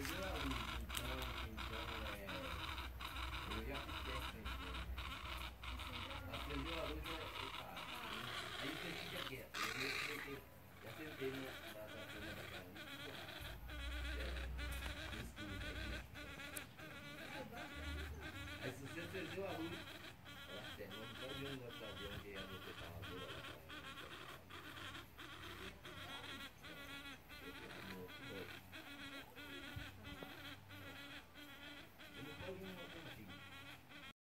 Miserável.